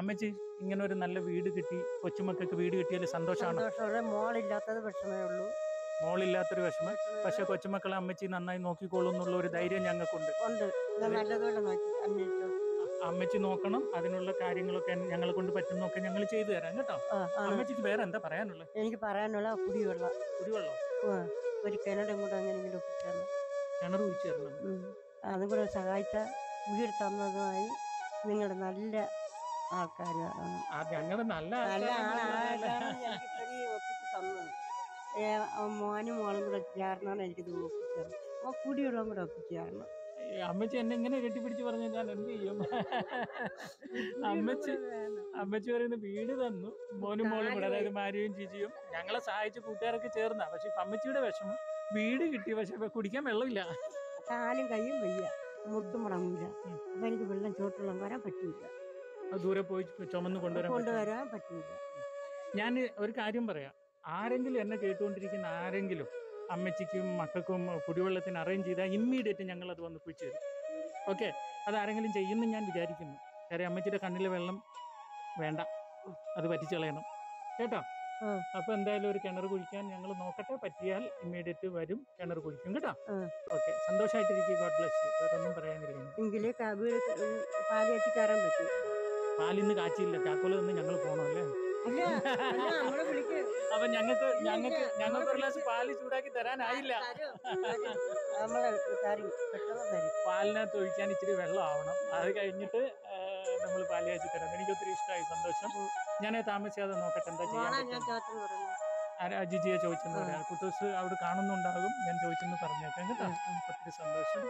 അമ്മച്ചി ഇങ്ങനെ ഒരു നല്ല വീട് കിട്ടി കൊച്ചുമക്കൾക്ക് വീട് കിട്ടിയാൽ സന്തോഷമാണ്. സന്തോഷമുള്ള മോളില്ലാത്തത് വിഷമേ ഉള്ളൂ. മോളില്ലാത്തൊരു വിഷമം. പക്ഷെ കൊച്ചുമക്കളെ അമ്മച്ചി നന്നായി നോക്കിക്കോളും എന്നുള്ള ഒരു ധൈര്യം ഞങ്ങൾക്കുണ്ട്. അമ്മച്ചി നോക്കണം. അതിനുള്ള കാര്യങ്ങളൊക്കെ ഞങ്ങളെ കൊണ്ട് പറ്റുന്നൊക്കെ ഞങ്ങൾ ചെയ്തു തരാം കേട്ടോ. അമ്മച്ചിക്ക് വേറെ എന്താ പറയാനുള്ളത്? എനിക്ക് പറയാനുള്ള കുടിവെള്ളം. കുടിവെള്ളം? ഒരു കിണറും കൂടെ എങ്ങനെയെങ്കിലും ഒപ്പിച്ചാണ് കിണർ കുഴിച്ചു തരണം. അതും കൂടെ സഹായിച്ച വീട് തന്നതുമായി നിങ്ങളുടെ നല്ല ആൾക്കാരാണ് ആ. ഞങ്ങൾ നല്ല നല്ല. ആളായിട്ടാണ് എനിക്ക് ഇത്രയും ഒപ്പിച്ച് തന്നത്. മോനും മോളും കൂടെ ചേർന്നാണ് എനിക്കിത് ഒപ്പിച്ചത് ആ കുടിവെള്ളം കൂടെ ഒപ്പിച്ച് അമ്മച്ചി എന്നെ ഇങ്ങനെ കെട്ടിപ്പിടിച്ച് പറഞ്ഞു ഞാൻ എന്ത് ചെയ്യും? അമ്മച്ചി അമ്മച്ചി പറയുന്ന വീട് തന്നു. മോനും മോളും കൂടെ അതായത് മാരിയും ചിജിയും ഞങ്ങളെ സഹായിച്ച് കൂട്ടുകാരൊക്കെ ചേർന്നാ. പക്ഷെ അമ്മച്ചിയുടെ വിഷമം വീട് കിട്ടി പക്ഷെ കുടിക്കാൻ വെള്ളമില്ല. കാലും കൈയും വയ്യ. മുട്ടും മുടങ്ങില്ല അപ്പൊ എനിക്ക് വെള്ളം ചോട്ടുള്ളം വരാൻ പറ്റില്ല അത് ദൂരെ പോയി ചുമന്ന് കൊണ്ടുവരാൻ. കൊണ്ടുവരാൻ പറ്റില്ല. ഞാൻ ഒരു കാര്യം പറയാം. ആരെങ്കിലും എന്നെ കേട്ടുകൊണ്ടിരിക്കുന്ന ആരെങ്കിലും അമ്മച്ചിക്കും മക്കൾക്കും കുടിവെള്ളത്തിന് അറേഞ്ച് ചെയ്താൽ ഇമ്മീഡിയറ്റ് ഞങ്ങൾ അത് വന്ന് കുഴിച്ചു തരും. ഓക്കെ അത് ആരെങ്കിലും ചെയ്യുമെന്ന് ഞാൻ വിചാരിക്കുന്നു. കാര്യം അമ്മച്ചിയുടെ കണ്ണിലെ വെള്ളം വേണ്ട. അത് പറ്റിച്ചളയണം കേട്ടോ. അപ്പൊ എന്തായാലും ഒരു കിണർ കുഴിക്കാൻ ഞങ്ങൾ നോക്കട്ടെ. പറ്റിയാൽ ഇമ്മീഡിയറ്റ് വരും കിണർ കുഴിക്കും. കേട്ടോ. ഓക്കെ സന്തോഷമായിട്ടിരിക്കും ഗോഡ് ബ്ലസ് യു വേറെ ഒന്നും പറയാനില്ല എങ്കിലേ കയറാൻ പറ്റും. പാലിന്ന് കാച്ചിയില്ല ചാക്കോൽ നിന്ന് ഞങ്ങൾ പോകണം അല്ലേ? അപ്പൊ ഞങ്ങൾക്ക് ഞങ്ങൾക്ക് ഞങ്ങൾക്ക് ഒരു ഗ്ലാസ് പാൽ ചൂടാക്കി തരാനായില്ല. പാലിനകത്ത് ഒഴിക്കാൻ ഇച്ചിരി വെള്ളം ആവണം. അത് കഴിഞ്ഞിട്ട് നമ്മൾ പാൽ കാച്ചി തരാം. എനിക്ക് ഒത്തിരി ഇഷ്ടമായി സന്തോഷം. ഞാൻ താമസിയാതെ നോക്കട്ടെ എന്താ ചെയ്യാൻ അജിജിയെ ചോദിച്ചെന്ന് പറയാം. കുട്ടൂസ് അവിടെ കാണുന്നുണ്ടാകും. ഞാൻ ചോദിച്ചെന്ന് പറഞ്ഞേക്കാം കേട്ടോ. ഒത്തിരി സന്തോഷം.